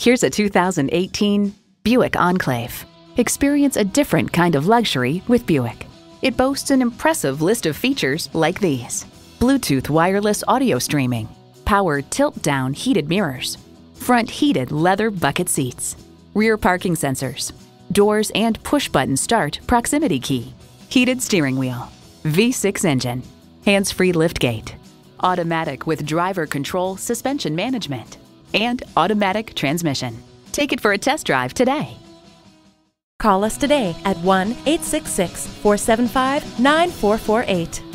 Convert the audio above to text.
Here's a 2018 Buick Enclave. Experience a different kind of luxury with Buick. It boasts an impressive list of features like these. Bluetooth wireless audio streaming, power tilt-down heated mirrors, front heated leather bucket seats, rear parking sensors, doors and push-button start proximity key, heated steering wheel, V6 engine, hands-free liftgate, automatic with driver control suspension management, and automatic transmission. Take it for a test drive today. Call us today at 1 866 475 9448.